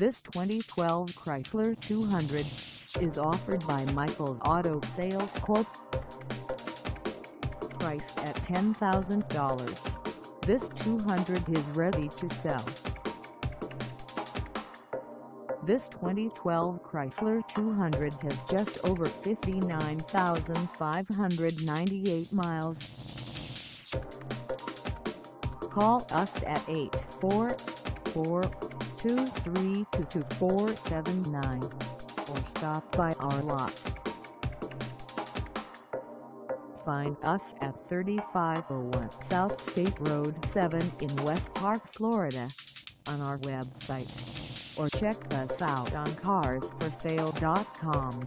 This 2012 Chrysler 200 is offered by Michael's Auto Sales Corp. Priced at $10,000, this 200 is ready to sell. This 2012 Chrysler 200 has just over 59,598 miles. Call us at 844-232-2479 or stop by our lot. Find us at 3501 South State Road 7 in West Park, Florida on our website or check us out on carsforsale.com.